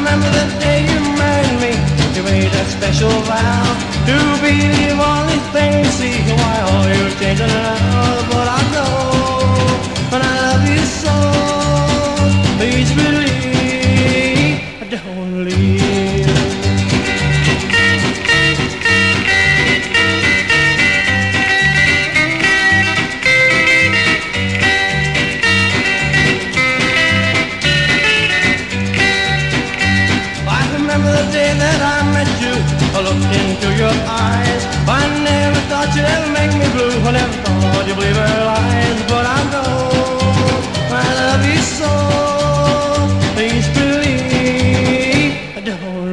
remember the day you married me. You made a special vow to believe all these things. See why all you're changing now, but I know, and I love you so. Please believe I don't wanna the day that I met you, I looked into your eyes. I never thought you'd ever make me blue. I never thought you'd believe her lies. But I know I love you so. Please believe. I don't